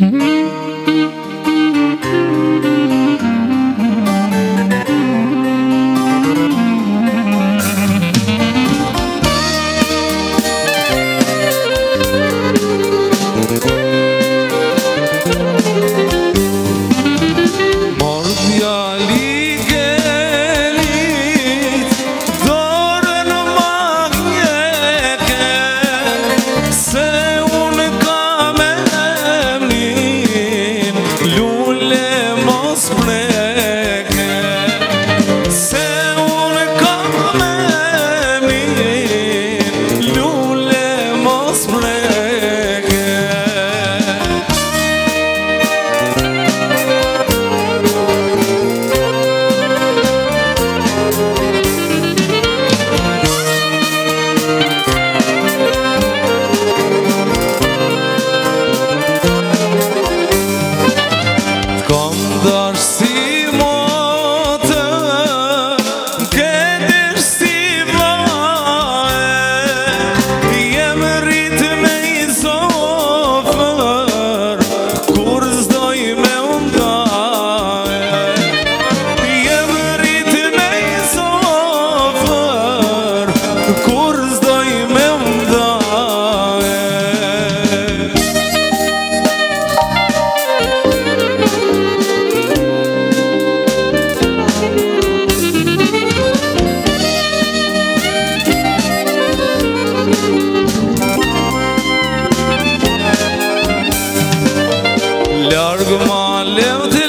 Mordjali Largë ma lev